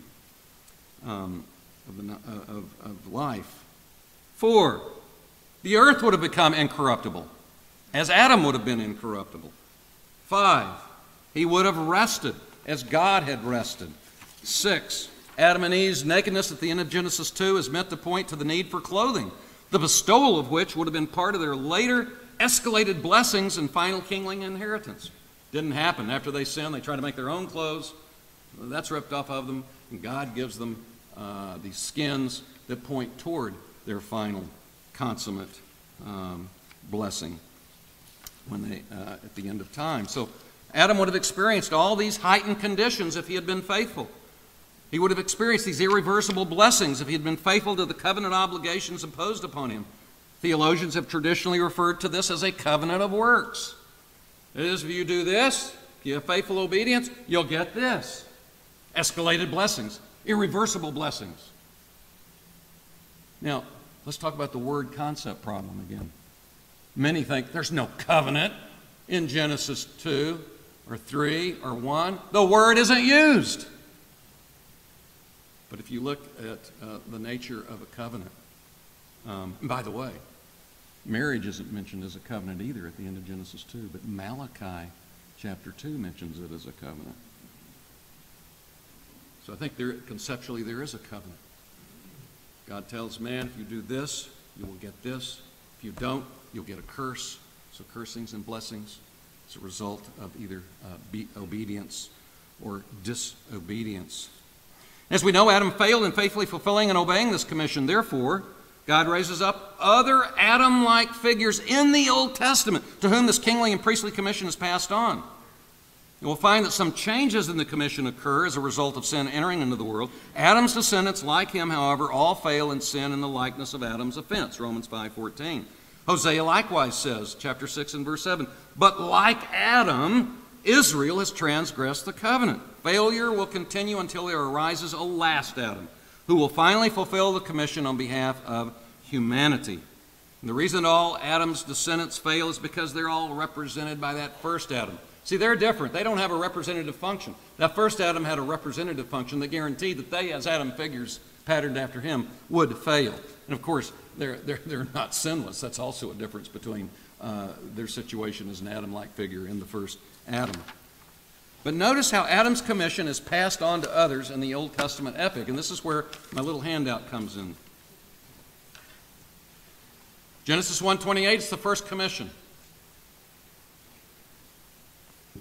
um, of, the, uh, of, of life. Four, the earth would have become incorruptible, as Adam would have been incorruptible. Five, he would have rested, as God had rested. Six, Adam and Eve's nakedness at the end of Genesis 2 is meant to point to the need for clothing, the bestowal of which would have been part of their later escalated blessings and final kingly inheritance. Didn't happen. After they sin, they try to make their own clothes. That's ripped off of them, and God gives them uh, these skins that point toward their final consummate um, blessing when they uh, at the end of time. So Adam would have experienced all these heightened conditions if he had been faithful. He would have experienced these irreversible blessings if he had been faithful to the covenant obligations imposed upon him. Theologians have traditionally referred to this as a covenant of works. It is, if you do this, give faithful obedience, you'll get this. Escalated blessings, irreversible blessings. Now, Let's talk about the word concept problem again. Many think there's no covenant in Genesis 2 or 3 or 1. The word isn't used. But if you look at uh, the nature of a covenant, um, by the way, marriage isn't mentioned as a covenant either at the end of Genesis 2, but Malachi chapter 2 mentions it as a covenant. So I think there, conceptually there is a covenant. God tells man, if you do this, you will get this. If you don't, you'll get a curse. So cursings and blessings is a result of either uh, obedience or disobedience. As we know, Adam failed in faithfully fulfilling and obeying this commission. Therefore, God raises up other Adam like figures in the Old Testament to whom this kingly and priestly commission is passed on. And we'll find that some changes in the commission occur as a result of sin entering into the world. Adam's descendants, like him, however, all fail in sin in the likeness of Adam's offense, Romans 5.14. Hosea likewise says, chapter 6 and verse 7, But like Adam, Israel has transgressed the covenant. Failure will continue until there arises a last Adam, who will finally fulfill the commission on behalf of humanity. And the reason all Adam's descendants fail is because they're all represented by that first Adam. See, they're different. They don't have a representative function. That first Adam had a representative function that guaranteed that they, as Adam figures patterned after him, would fail. And of course, they're, they're, they're not sinless. That's also a difference between uh, their situation as an Adam like figure in the first Adam. But notice how Adam's commission is passed on to others in the Old Testament epic. And this is where my little handout comes in. Genesis 1:28 is the first commission.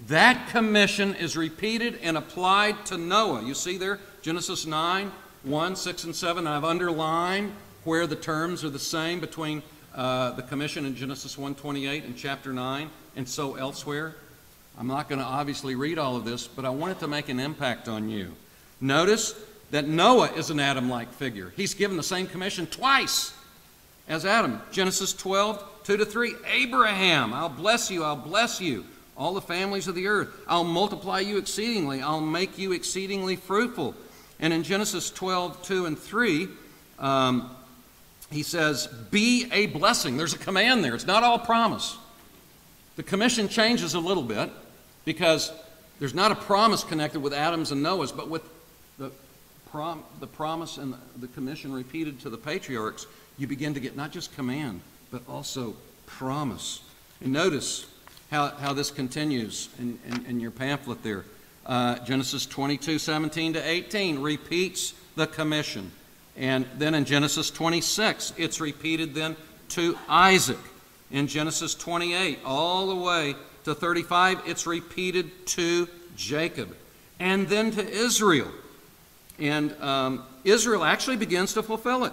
That commission is repeated and applied to Noah. You see there, Genesis 9, 1, 6, and 7. I've underlined where the terms are the same between uh, the commission in Genesis 1:28 and chapter 9, and so elsewhere. I'm not going to obviously read all of this, but I want it to make an impact on you. Notice that Noah is an Adam like figure. He's given the same commission twice as Adam. Genesis 12, 2 to 3. Abraham, I'll bless you, I'll bless you, all the families of the earth. I'll multiply you exceedingly, I'll make you exceedingly fruitful. And in Genesis 12, 2 and 3, um, he says, Be a blessing. There's a command there, it's not all promise. The commission changes a little bit because there's not a promise connected with Adam's and Noah's, but with the, prom, the promise and the commission repeated to the patriarchs, you begin to get not just command, but also promise. And notice how, how this continues in, in, in your pamphlet there. Uh, Genesis 22, 17 to 18 repeats the commission. And then in Genesis 26, it's repeated then to Isaac. In Genesis 28, all the way to 35, it's repeated to Jacob. And then to Israel. And um, Israel actually begins to fulfill it.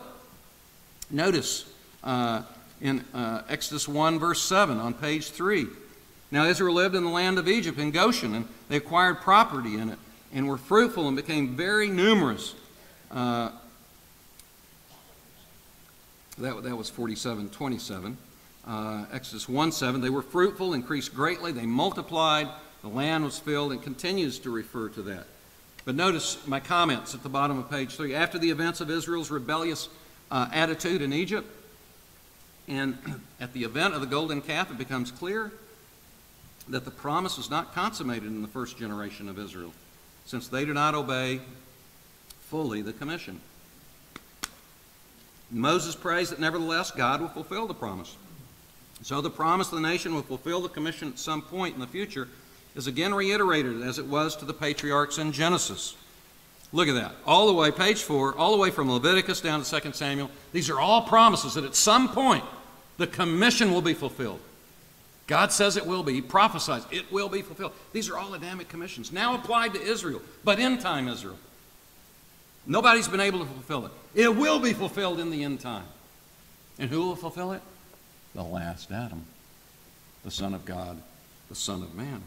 Notice uh, in uh, Exodus 1, verse 7, on page 3. Now Israel lived in the land of Egypt, in Goshen, and they acquired property in it, and were fruitful and became very numerous. Uh, that, that was 47, 27. Uh, Exodus 1 7, they were fruitful, increased greatly, they multiplied, the land was filled, and continues to refer to that. But notice my comments at the bottom of page 3. After the events of Israel's rebellious uh, attitude in Egypt, and at the event of the golden calf, it becomes clear that the promise was not consummated in the first generation of Israel, since they did not obey fully the commission. Moses prays that nevertheless God will fulfill the promise. So the promise the nation will fulfill the commission at some point in the future is again reiterated as it was to the patriarchs in Genesis. Look at that. All the way, page 4, all the way from Leviticus down to 2 Samuel. These are all promises that at some point the commission will be fulfilled. God says it will be. He prophesies it will be fulfilled. These are all Adamic commissions, now applied to Israel, but in time Israel. Nobody's been able to fulfill it. It will be fulfilled in the end time. And who will fulfill it? The last Adam, the Son of God, the Son of Man.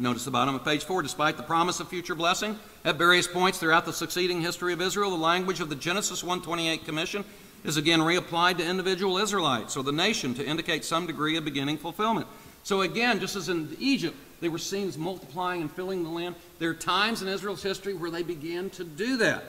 Notice the bottom of page 4. Despite the promise of future blessing, at various points throughout the succeeding history of Israel, the language of the Genesis 128 Commission is again reapplied to individual Israelites or the nation to indicate some degree of beginning fulfillment. So again, just as in Egypt, they were seen as multiplying and filling the land, there are times in Israel's history where they began to do that.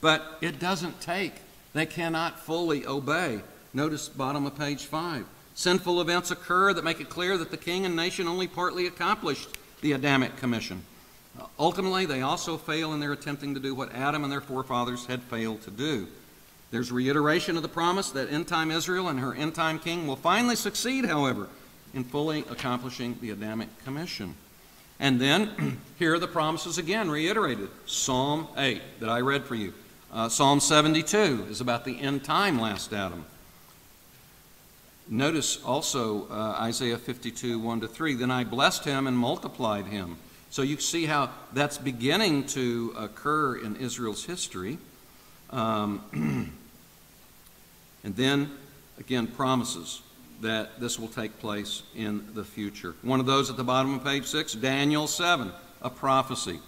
But it doesn't take. They cannot fully obey. Notice bottom of page 5. Sinful events occur that make it clear that the king and nation only partly accomplished the Adamic Commission. Uh, ultimately, they also fail in their attempting to do what Adam and their forefathers had failed to do. There's reiteration of the promise that end time Israel and her end time king will finally succeed, however, in fully accomplishing the Adamic Commission. And then here are the promises again reiterated. Psalm 8 that I read for you. Uh, Psalm 72 is about the end time last Adam. Notice also uh, Isaiah 52, 1 to 3. Then I blessed him and multiplied him. So you see how that's beginning to occur in Israel's history. Um, and then, again, promises that this will take place in the future. One of those at the bottom of page 6, Daniel 7, a prophecy.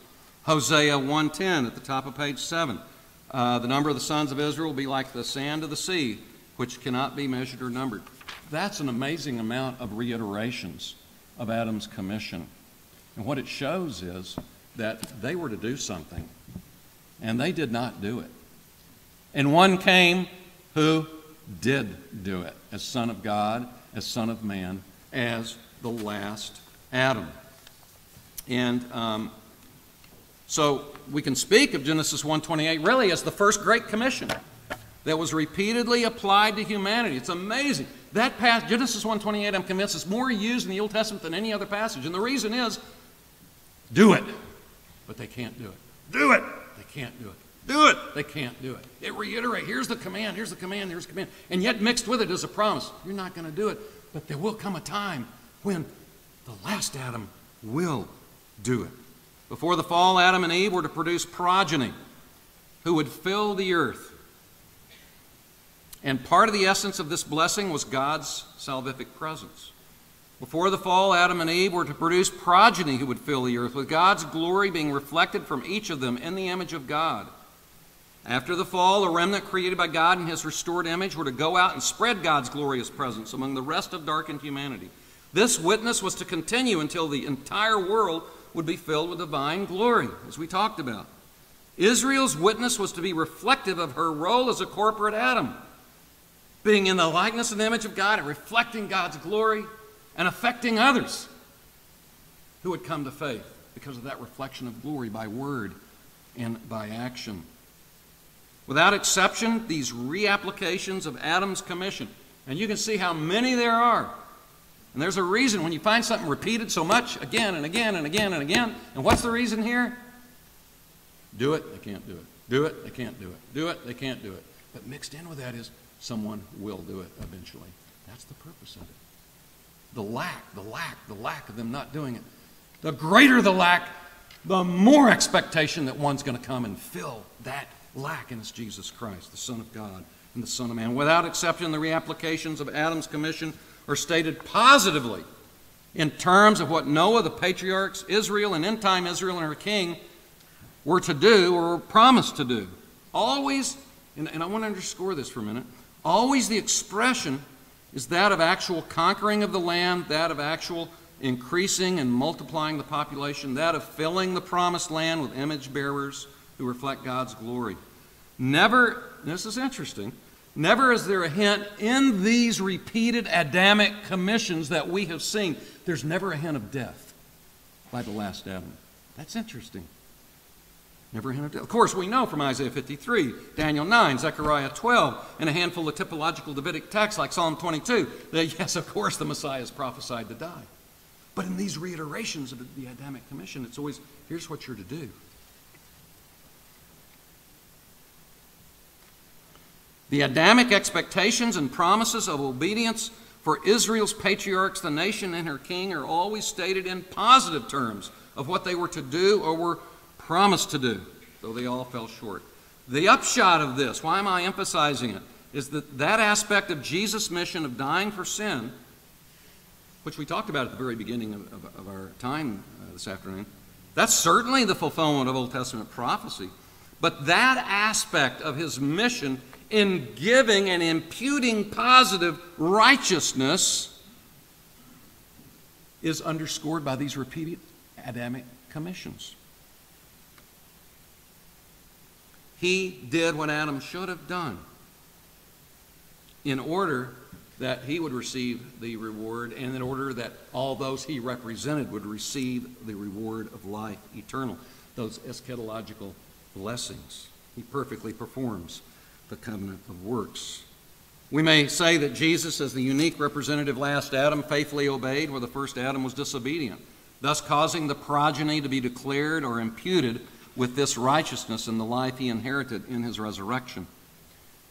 Hosea 1:10 at the top of page 7. Uh, the number of the sons of Israel will be like the sand of the sea, which cannot be measured or numbered. That's an amazing amount of reiterations of Adam's commission. And what it shows is that they were to do something, and they did not do it. And one came who did do it as Son of God, as Son of Man, as the last Adam. And um, so we can speak of Genesis 1:28 really as the first great commission that was repeatedly applied to humanity. It's amazing. That passage, Genesis 1:28, I'm convinced is more used in the Old Testament than any other passage. And the reason is do it. But they can't do it. Do it. They can't do it. Do it. They can't do it. It reiterate, here's the command, here's the command, here's the command. And yet mixed with it is a promise. You're not going to do it, but there will come a time when the last Adam will do it. Before the fall, Adam and Eve were to produce progeny who would fill the earth. And part of the essence of this blessing was God's salvific presence. Before the fall, Adam and Eve were to produce progeny who would fill the earth, with God's glory being reflected from each of them in the image of God. After the fall, a remnant created by God in his restored image were to go out and spread God's glorious presence among the rest of darkened humanity. This witness was to continue until the entire world would be filled with divine glory, as we talked about. Israel's witness was to be reflective of her role as a corporate Adam, being in the likeness and image of God and reflecting God's glory and affecting others who would come to faith because of that reflection of glory by word and by action. Without exception, these reapplications of Adam's commission, and you can see how many there are. And there's a reason when you find something repeated so much again and again and again and again. And what's the reason here? Do it, they can't do it. Do it, they can't do it. Do it, they can't do it. But mixed in with that is someone will do it eventually. That's the purpose of it. The lack, the lack, the lack of them not doing it. The greater the lack, the more expectation that one's going to come and fill that lack, and it's Jesus Christ, the Son of God and the Son of Man. Without exception, the reapplications of Adam's commission are stated positively in terms of what Noah, the patriarchs, Israel, and end time Israel and her king were to do or were promised to do. Always, and, and I want to underscore this for a minute, always the expression is that of actual conquering of the land, that of actual increasing and multiplying the population, that of filling the promised land with image bearers who reflect God's glory. Never, this is interesting, never is there a hint in these repeated Adamic commissions that we have seen, there's never a hint of death by the last Adam. That's interesting. Never. Of course, we know from Isaiah 53, Daniel 9, Zechariah 12, and a handful of typological Davidic texts like Psalm 22 that, yes, of course, the Messiah is prophesied to die. But in these reiterations of the Adamic Commission, it's always here's what you're to do. The Adamic expectations and promises of obedience for Israel's patriarchs, the nation and her king, are always stated in positive terms of what they were to do or were promised to do, though they all fell short. The upshot of this, why am I emphasizing it, is that that aspect of Jesus' mission of dying for sin, which we talked about at the very beginning of, of, of our time uh, this afternoon, that's certainly the fulfillment of Old Testament prophecy. But that aspect of his mission in giving and imputing positive righteousness is underscored by these repeated Adamic commissions. He did what Adam should have done in order that he would receive the reward and in order that all those he represented would receive the reward of life eternal, those eschatological blessings. He perfectly performs the covenant of works. We may say that Jesus, as the unique representative last Adam, faithfully obeyed where the first Adam was disobedient, thus causing the progeny to be declared or imputed with this righteousness in the life he inherited in his resurrection.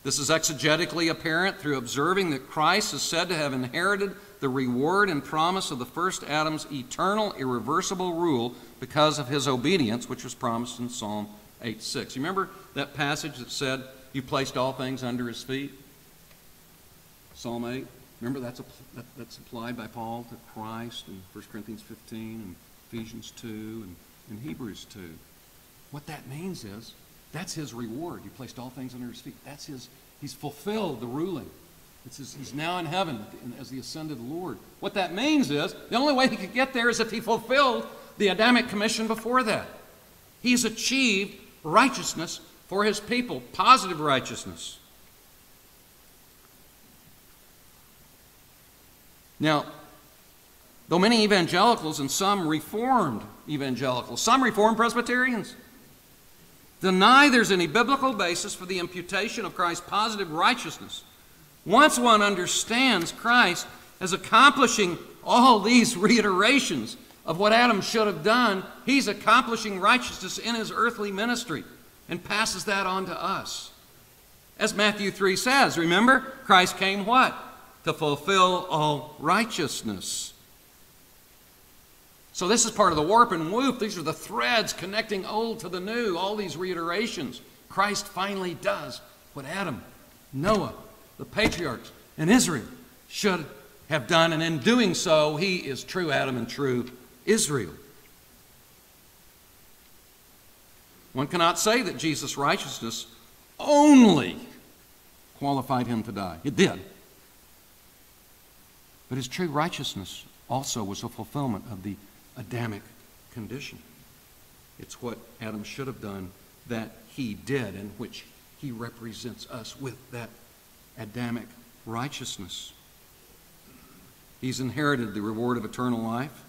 This is exegetically apparent through observing that Christ is said to have inherited the reward and promise of the first Adam's eternal, irreversible rule because of his obedience, which was promised in Psalm 8 6. You remember that passage that said, You placed all things under his feet? Psalm 8. Remember that's, a, that, that's applied by Paul to Christ in 1 Corinthians 15 and Ephesians 2 and, and Hebrews 2. What that means is that's his reward. You placed all things under his feet. That's his, he's fulfilled the ruling. His, he's now in heaven as the ascended Lord. What that means is the only way he could get there is if he fulfilled the Adamic commission before that. He's achieved righteousness for his people, positive righteousness. Now, though many evangelicals and some reformed evangelicals, some reformed Presbyterians, deny there's any biblical basis for the imputation of Christ's positive righteousness, once one understands Christ as accomplishing all these reiterations of what Adam should have done, he's accomplishing righteousness in his earthly ministry and passes that on to us. As Matthew 3 says, remember, Christ came what? To fulfill all righteousness. So, this is part of the warp and woof. These are the threads connecting old to the new, all these reiterations. Christ finally does what Adam, Noah, the patriarchs, and Israel should have done, and in doing so, he is true Adam and true Israel. One cannot say that Jesus' righteousness only qualified him to die. It did. But his true righteousness also was a fulfillment of the Adamic condition. It's what Adam should have done that he did, and which he represents us with that Adamic righteousness. He's inherited the reward of eternal life.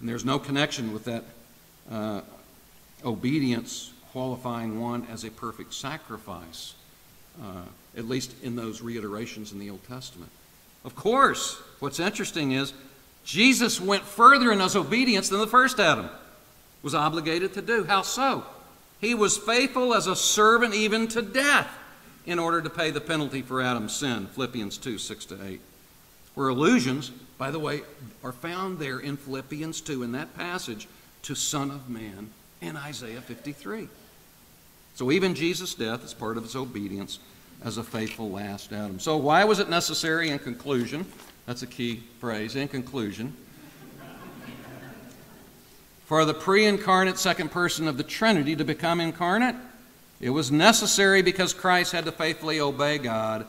And there's no connection with that uh, obedience qualifying one as a perfect sacrifice, uh, at least in those reiterations in the Old Testament. Of course, what's interesting is Jesus went further in his obedience than the first Adam was obligated to do. How so? He was faithful as a servant even to death in order to pay the penalty for Adam's sin. Philippians 2 6 to 8. Where allusions, by the way, are found there in Philippians 2 in that passage to Son of Man in Isaiah 53. So even Jesus' death is part of his obedience as a faithful last Adam. So why was it necessary in conclusion? That's a key phrase. In conclusion, for the pre incarnate second person of the Trinity to become incarnate, it was necessary because Christ had to faithfully obey God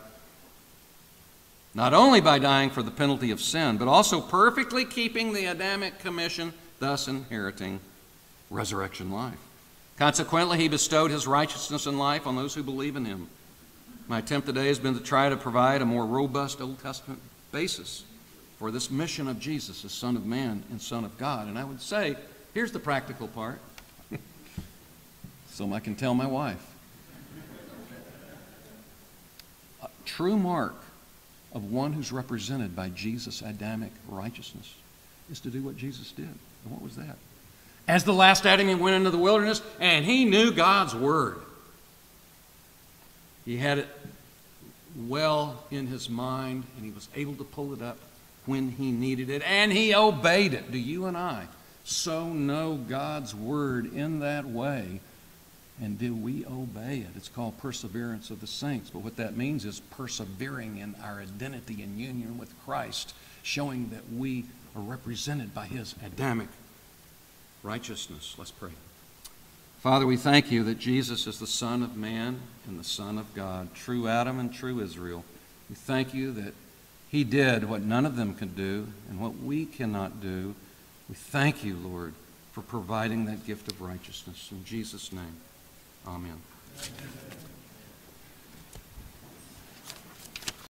not only by dying for the penalty of sin, but also perfectly keeping the Adamic commission, thus inheriting resurrection life. Consequently, he bestowed his righteousness and life on those who believe in him. My attempt today has been to try to provide a more robust Old Testament basis for this mission of Jesus as Son of Man and Son of God. And I would say, here's the practical part, so I can tell my wife. A true mark of one who's represented by Jesus' Adamic righteousness is to do what Jesus did. And what was that? As the last Adam, he went into the wilderness and he knew God's word. He had it well in his mind and he was able to pull it up when he needed it and he obeyed it. Do you and I so know God's word in that way and do we obey it? It's called perseverance of the saints. But what that means is persevering in our identity and union with Christ, showing that we are represented by his Adamic righteousness. Let's pray. Father, we thank you that Jesus is the Son of man and the Son of God, true Adam and true Israel. We thank you that he did what none of them could do and what we cannot do. We thank you, Lord, for providing that gift of righteousness. In Jesus' name. Amen.